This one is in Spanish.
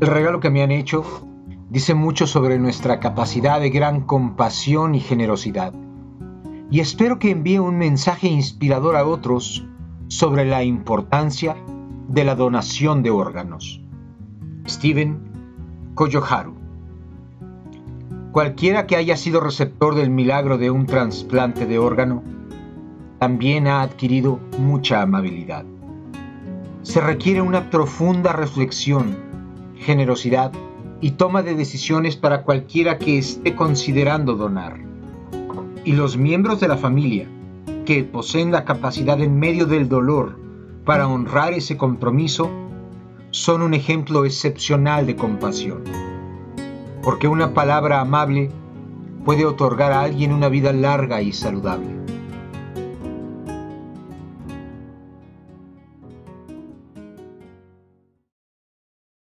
El regalo que me han hecho dice mucho sobre nuestra capacidad de gran compasión y generosidad. Y espero que envíe un mensaje inspirador a otros sobre la importancia de la donación de órganos. Steven Koyoharu Cualquiera que haya sido receptor del milagro de un trasplante de órgano, también ha adquirido mucha amabilidad. Se requiere una profunda reflexión, generosidad y toma de decisiones para cualquiera que esté considerando donar. Y los miembros de la familia, que poseen la capacidad en medio del dolor para honrar ese compromiso, son un ejemplo excepcional de compasión. Porque una palabra amable puede otorgar a alguien una vida larga y saludable.